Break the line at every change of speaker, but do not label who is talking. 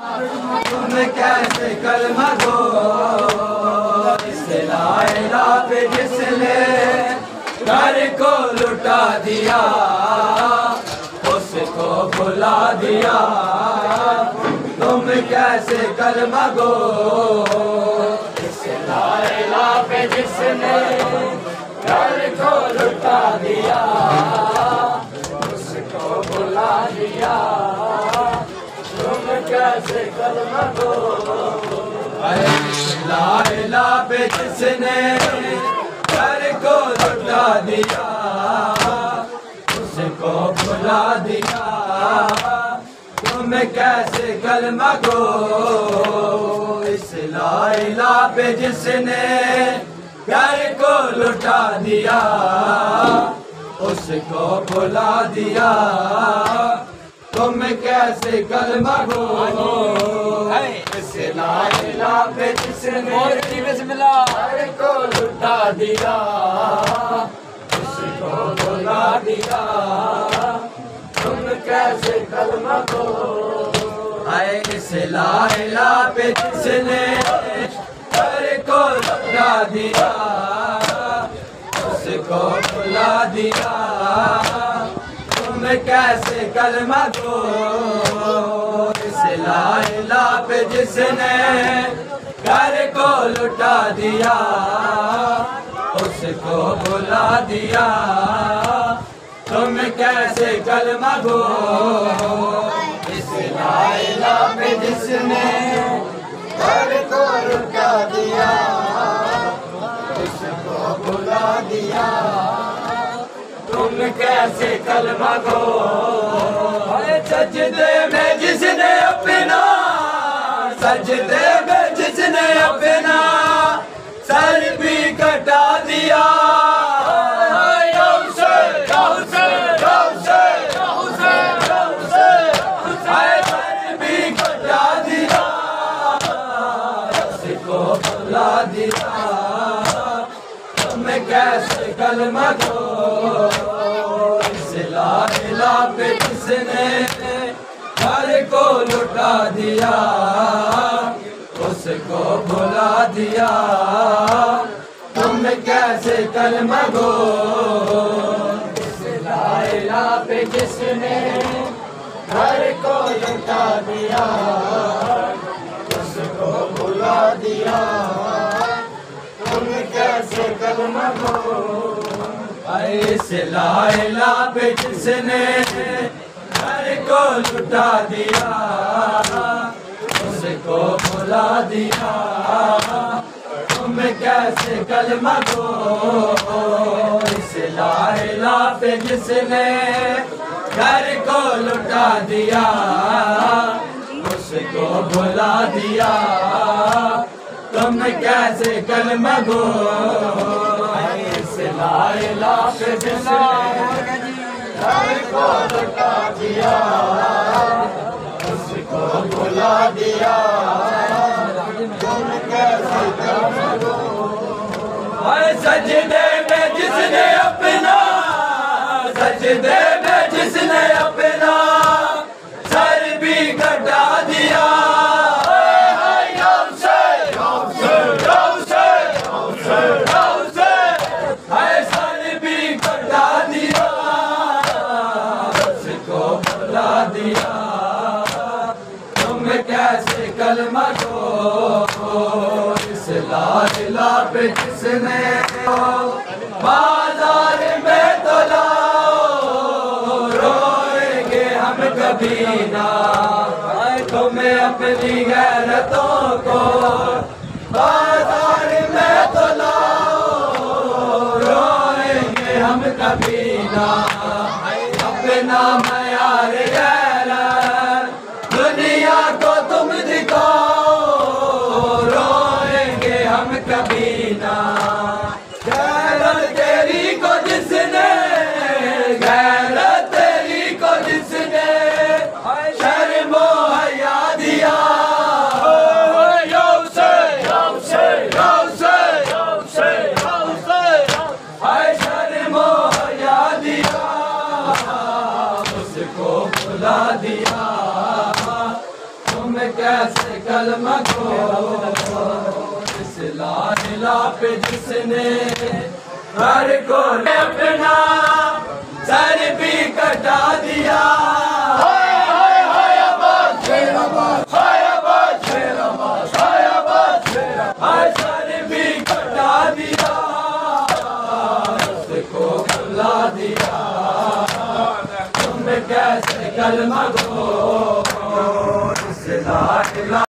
تم کیسے کلمہ گو اس لا پہ جس نے گھر کو لٹا دیا، اس کو بھلا دیا۔ تم کیسے کلمہ گو اس لا پہ جس نے پہ جس نے گھر کو لٹا دیا اس کو بھلا دیا۔ تم کیسے کلمہ گو اس لا الہ پہ جس نے گھر کو لٹا دیا اس کو بھلا دیا۔ تم کیسے کلمہ گو اس لا الہ پہ جس نے جی،
بسم اللہ۔
کو لٹا دیا اس کو بھلا دیا تم کیسے کلمہ گو اے اس لا الہ پہ جس نے گھر کو لٹا دیا، اس کو بھلا دیا۔ تم کیسے کلمہ گو اس لا الہ پہ جس نے گھر کو لٹا دیا، اس کو بلا دیا۔ تم کیسے کلمہ گو اس لا الہ پہ جس نے گھر کو لٹا دیا، اس کو بلا دیا۔ تم کیسے کلمہ گو سجدے میں جس نے اپنا سجدے تم کیسے کلمہ گو اس لا الہ پہ کس نے گھر کو لٹا دیا۔ اس کو بھلا دیا۔ تم کیسے کلمہ گو اس لا الہ پہ کس نے گھر کو لٹا دیا، اس کو بھلا دیا۔ تم کیسے کلمہ گو ایسے لا الہ پہ جس نے گھر کو لٹا دیا، اس کو بھلا دیا۔ تم کیسے کلمہ گو اس لا الہ پہ جس نے گھر کو لٹا دیا، اس کو بھلا دیا۔ تم کیسے کلمہ گو اس لا الہ پہ جس نے گھر کو لٹا دیا؟ سجدے میں جس نے اپنا سر بھی کٹا دیا۔ سر بھی کٹا دیا۔ کو بھلا دیا۔ تم کیسے کلمہ گو اس لا پہ جس نے ہم اپنا معیار غیرت، دنیا کو تم دکھاؤ، روئیں گے ہم کبھی نہ غیرت تیری کو جس نے غیرت کیسے کلمہ گو اس لا پہ جس نے ہر کو اپنا سر بھی کٹا دیا۔ اس کو کھلا دیا